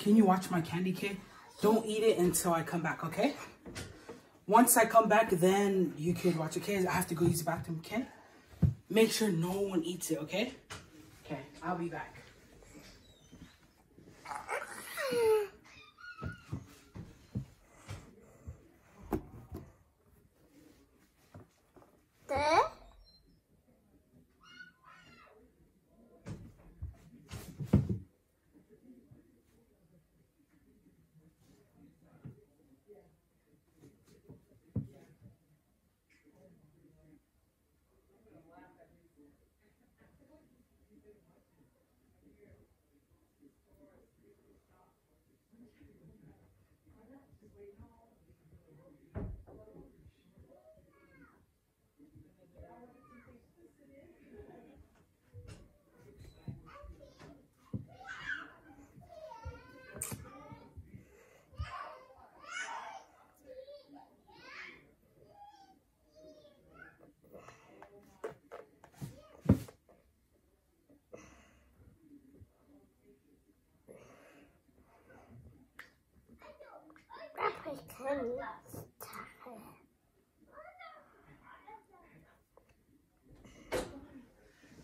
can you watch my candy kid? Don't eat it until I come back, okay? Once I come back, then you can watch okay? I have to go use the bathroom, okay? Make sure no one eats it, okay? Okay, I'll be back.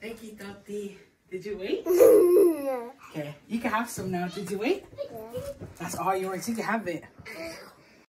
Thank you, Toti. Did you wait? okay, you can have some now. Did you wait? Yeah. That's all yours. You can have it.